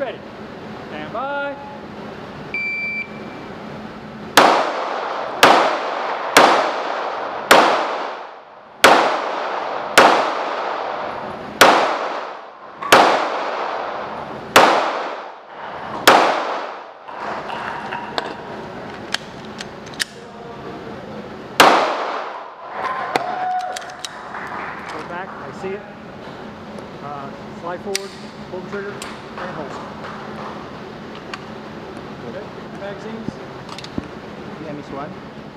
ready. Stand by. see it. Uh, slide forward, pull the trigger, and hold. Okay, magazines. MS1. Uh, no.